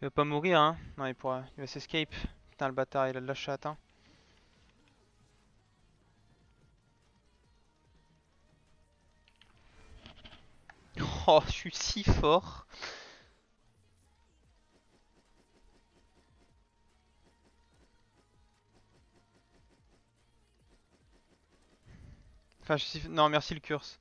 Il va pas mourir, hein Non, il pourra. Il va s'escape. Putain, le bâtard, il a de la chatte, hein. Oh, je suis si fort. Enfin, je suis... Non, merci le curse.